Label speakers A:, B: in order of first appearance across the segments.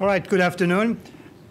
A: All right, good afternoon.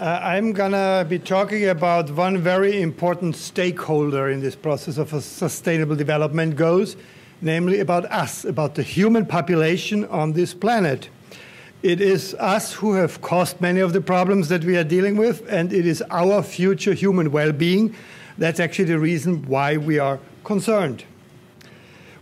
A: Uh, I'm going to be talking about one very important stakeholder in this process of sustainable development goals, namely about us, about the human population on this planet. It is us who have caused many of the problems that we are dealing with, and it is our future human well being that's actually the reason why we are concerned.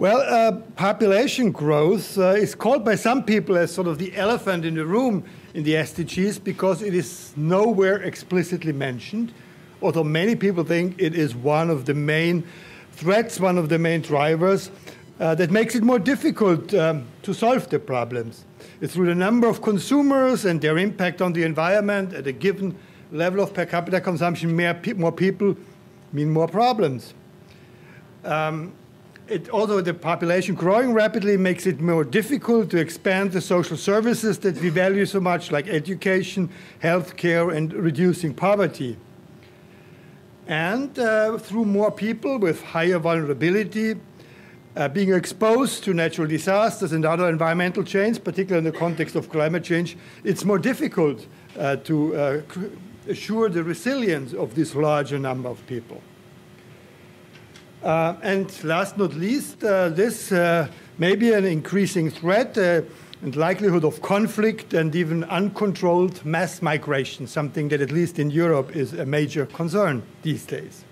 A: Well, uh, population growth uh, is called by some people as sort of the elephant in the room in the SDGs because it is nowhere explicitly mentioned, although many people think it is one of the main threats, one of the main drivers uh, that makes it more difficult um, to solve the problems. It's through the number of consumers and their impact on the environment at a given level of per capita consumption, more, pe more people mean more problems. Um, it, although the population growing rapidly makes it more difficult to expand the social services that we value so much, like education, healthcare, and reducing poverty. And uh, through more people with higher vulnerability, uh, being exposed to natural disasters and other environmental change, particularly in the context of climate change, it's more difficult uh, to uh, assure the resilience of this larger number of people. Uh, and last not least, uh, this uh, may be an increasing threat uh, and likelihood of conflict and even uncontrolled mass migration, something that at least in Europe is a major concern these days.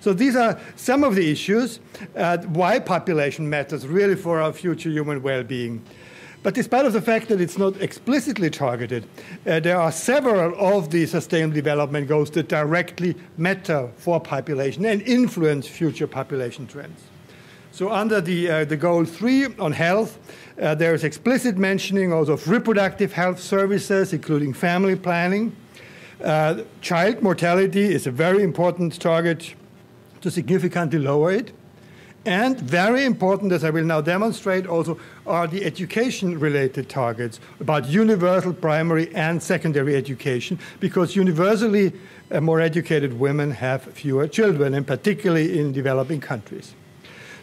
A: So these are some of the issues uh, why population matters really for our future human well-being. But despite of the fact that it's not explicitly targeted, uh, there are several of the Sustainable Development Goals that directly matter for population and influence future population trends. So under the, uh, the goal three on health, uh, there is explicit mentioning also of reproductive health services, including family planning. Uh, child mortality is a very important target to significantly lower it. And very important, as I will now demonstrate also, are the education-related targets about universal primary and secondary education, because universally uh, more educated women have fewer children, and particularly in developing countries.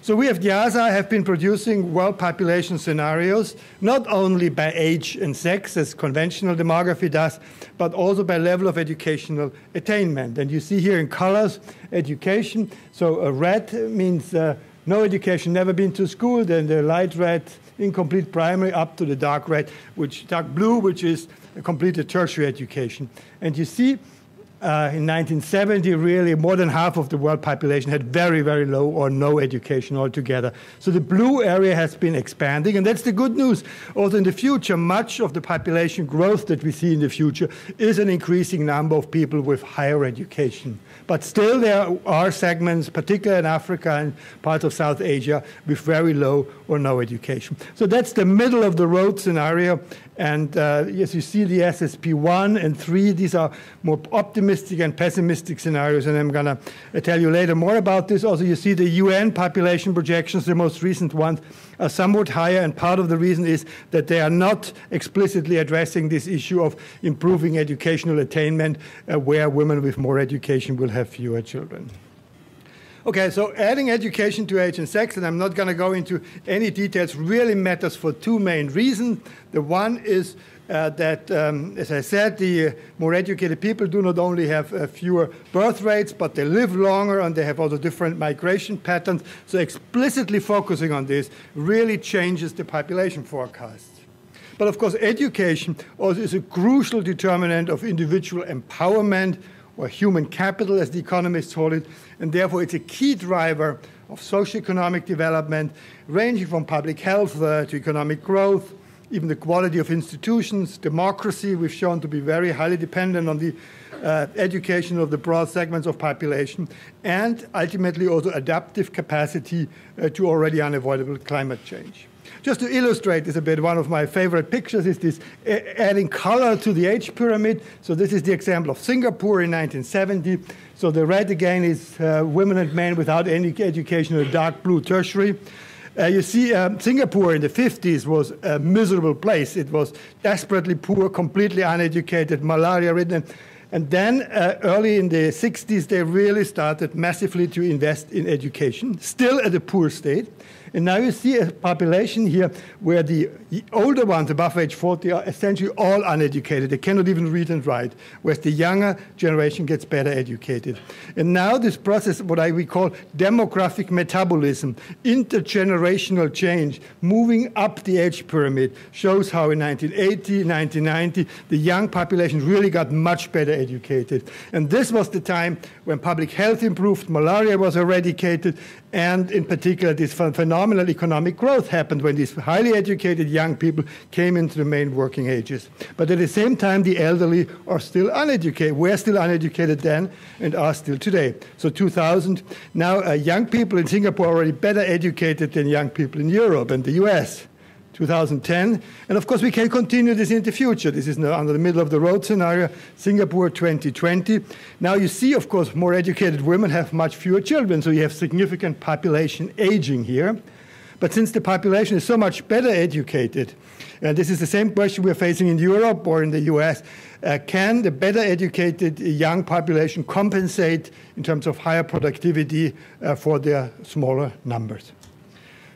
A: So we at IIASA have been producing world population scenarios, not only by age and sex, as conventional demography does, but also by level of educational attainment. And you see here in colors, education. So a red means uh, no education, never been to school, then the light red, incomplete primary, up to the dark red, which dark blue, which is a completed tertiary education. And you see uh, in 1970, really more than half of the world population had very, very low or no education altogether. So the blue area has been expanding, and that's the good news. Also, in the future, much of the population growth that we see in the future is an increasing number of people with higher education. But still, there are segments, particularly in Africa and parts of South Asia, with very low or no education. So that's the middle of the road scenario. And uh, yes, you see the SSP 1 and 3, these are more optimistic and pessimistic scenarios, and I'm going to uh, tell you later more about this. Also, you see the UN population projections, the most recent ones, are somewhat higher, and part of the reason is that they are not explicitly addressing this issue of improving educational attainment, uh, where women with more education will have fewer children. Okay, so adding education to age and sex, and I'm not going to go into any details, really matters for two main reasons. The one is uh, that, um, as I said, the uh, more educated people do not only have uh, fewer birth rates, but they live longer and they have also different migration patterns. So explicitly focusing on this really changes the population forecast. But of course, education also is a crucial determinant of individual empowerment or human capital, as the economists call it, and therefore it's a key driver of socioeconomic development, ranging from public health uh, to economic growth, even the quality of institutions, democracy, we've shown to be very highly dependent on the uh, education of the broad segments of population, and ultimately also adaptive capacity uh, to already unavoidable climate change. Just to illustrate this a bit, one of my favorite pictures is this adding color to the age pyramid. So this is the example of Singapore in 1970. So the red again is uh, women and men without any education, a dark blue tertiary. Uh, you see, um, Singapore in the 50s was a miserable place. It was desperately poor, completely uneducated, malaria ridden. And then uh, early in the 60s, they really started massively to invest in education, still at a poor state. And now you see a population here where the older ones above age 40 are essentially all uneducated. They cannot even read and write, whereas the younger generation gets better educated. And now this process, what I we call demographic metabolism, intergenerational change, moving up the age pyramid, shows how in 1980, 1990, the young population really got much better educated. And this was the time when public health improved, malaria was eradicated, and in particular, this phenomenal economic growth happened when these highly educated young people came into the main working ages. But at the same time, the elderly are still uneducated, We're still uneducated then, and are still today. So 2000, now uh, young people in Singapore are already better educated than young people in Europe and the US. 2010. And of course, we can continue this in the future. This is now under the middle of the road scenario, Singapore 2020. Now, you see, of course, more educated women have much fewer children, so you have significant population aging here. But since the population is so much better educated, and this is the same question we're facing in Europe or in the US, uh, can the better educated young population compensate in terms of higher productivity uh, for their smaller numbers?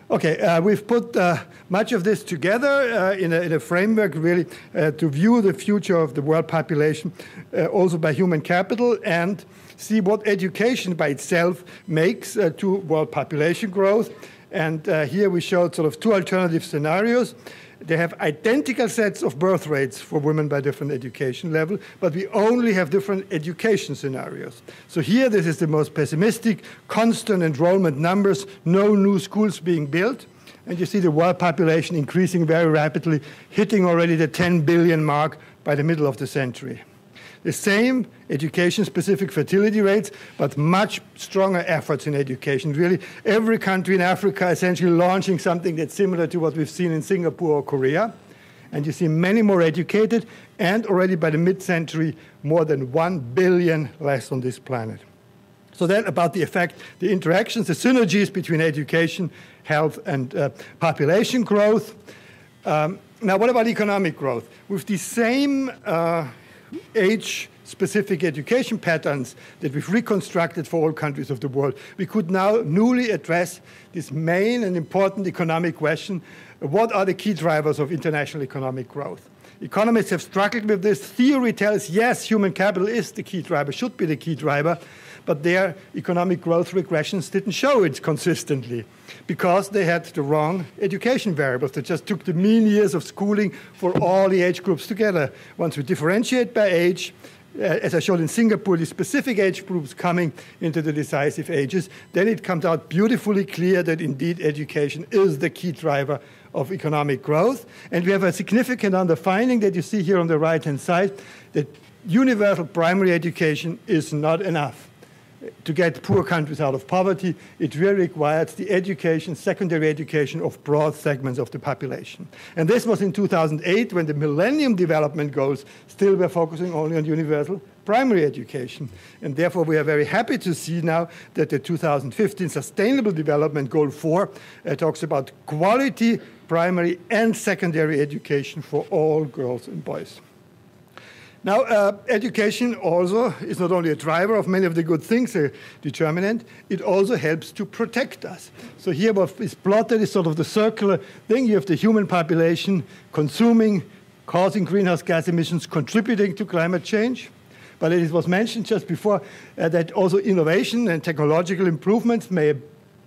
A: Okay, uh, we've put uh, much of this together uh, in, a, in, a, framework really uh, to view the future of the world population uh, also by human capital and see what education by itself makes uh, to world population growth. And uh, here we showed sort of two alternative scenarios. They have identical sets of birth rates for women by different education level, but we only have different education scenarios. So here, this is the most pessimistic, constant enrollment numbers, no new schools being built. And you see the world population increasing very rapidly, hitting already the 10 billion mark by the middle of the century the same education-specific fertility rates, but much stronger efforts in education. Really, every country in Africa essentially launching something that's similar to what we've seen in Singapore or Korea. And you see many more educated, and already by the mid-century, more than 1 billion less on this planet. So then about the effect, the interactions, the synergies between education, health, and uh, population growth. Um, now, what about economic growth? With the same uh, age specific education patterns that we've reconstructed for all countries of the world, we could now newly address this main and important economic question what are the key drivers of international economic growth? Economists have struggled with this. Theory tells yes, human capital is the key driver, should be the key driver, but their economic growth regressions didn't show it consistently because they had the wrong education variables. They just took the mean years of schooling for all the age groups together. Once we differentiate by age, uh, as I showed in Singapore, the specific age groups coming into the decisive ages, then it comes out beautifully clear that indeed education is the key driver of economic growth. And we have a significant underfinding that you see here on the right hand side that universal primary education is not enough to get poor countries out of poverty, it really requires the education, secondary education of broad segments of the population. And this was in 2008 when the Millennium Development Goals still were focusing only on universal primary education. And therefore, we are very happy to see now that the 2015 Sustainable Development Goal 4 uh, talks about quality primary and secondary education for all girls and boys. Now, uh, education also is not only a driver of many of the good things, a determinant, it also helps to protect us. So here what is plotted is sort of the circular thing. You have the human population consuming, causing greenhouse gas emissions, contributing to climate change. But it was mentioned just before uh, that also innovation and technological improvements may a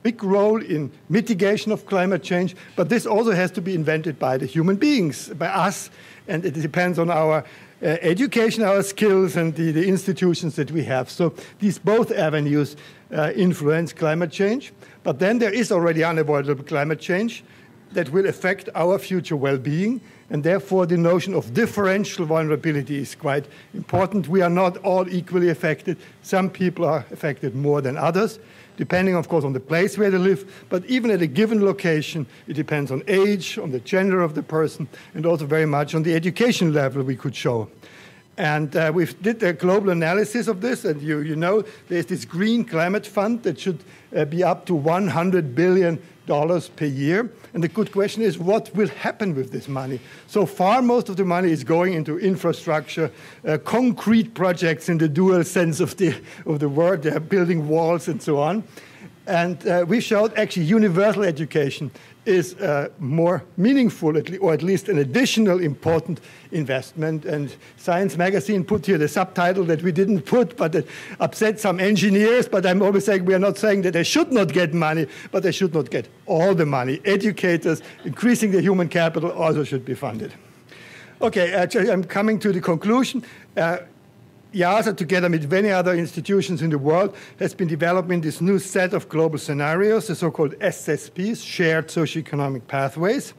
A: big role in mitigation of climate change, but this also has to be invented by the human beings, by us, and it depends on our uh, education, our skills, and the, the, institutions that we have. So these both avenues uh, influence climate change. But then there is already unavoidable climate change that will affect our future well-being, and therefore the notion of differential vulnerability is quite important. We are not all equally affected. Some people are affected more than others depending, of course, on the place where they live, but even at a given location, it depends on age, on the gender of the person, and also very much on the education level we could show. And uh, we did a global analysis of this, and you, you know there's this green climate fund that should uh, be up to 100 billion dollars per year. And the good question is, what will happen with this money? So far, most of the money is going into infrastructure, uh, concrete projects in the dual sense of the, of the word, They're building walls and so on. And uh, we showed actually universal education is uh, more meaningful, or at least an additional important investment. And Science Magazine put here the subtitle that we didn't put, but it upset some engineers. But I'm always saying we are not saying that they should not get money, but they should not get all the money. Educators, increasing the human capital, also should be funded. Okay, actually, I'm coming to the conclusion. Uh, IIASA, together with many other institutions in the world, has been developing this new set of global scenarios, the so-called SSPs, Shared Socioeconomic Pathways,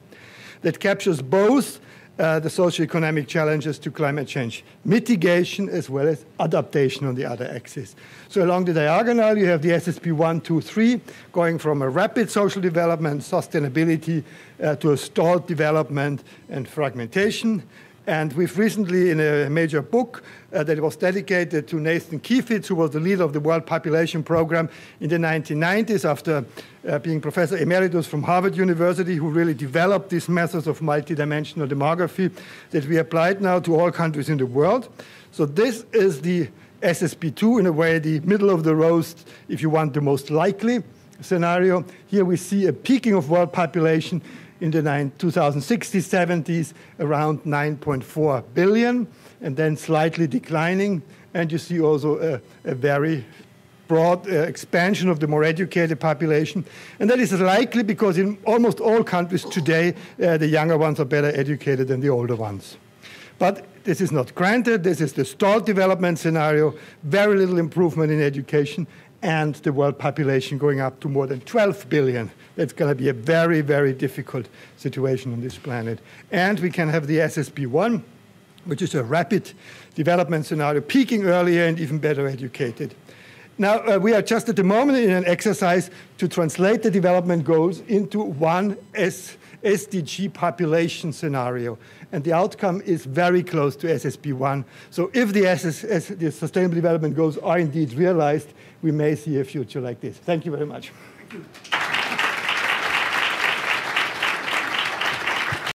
A: that captures both uh, the socioeconomic challenges to climate change mitigation as well as adaptation on the other axis. So along the diagonal, you have the SSP 1, 2, 3, going from a rapid social development, sustainability, uh, to a stalled development and fragmentation. And we've recently, in a major book uh, that was dedicated to Nathan Keyfitz, who was the leader of the World Population Program in the 1990s, after uh, being professor emeritus from Harvard University, who really developed these methods of multidimensional demography that we applied now to all countries in the world. So this is the SSP2, in a way, the middle of the roast, if you want, the most likely scenario. Here we see a peaking of world population in the 2060s, 70s, around 9.4 billion, and then slightly declining. And you see also a, a very broad uh, expansion of the more educated population. And that is likely because in almost all countries today, uh, the younger ones are better educated than the older ones. But this is not granted. This is the stalled development scenario, very little improvement in education, and the world population going up to more than 12 billion. That's going to be a very, very difficult situation on this planet. And we can have the SSP1, which is a rapid development scenario, peaking earlier and even better educated. Now, uh, we are just at the moment in an exercise to translate the development goals into one S SDG population scenario. And the outcome is very close to SSP1. So if the, SS, the Sustainable Development Goals are indeed realized, we may see a future like this. Thank you very much.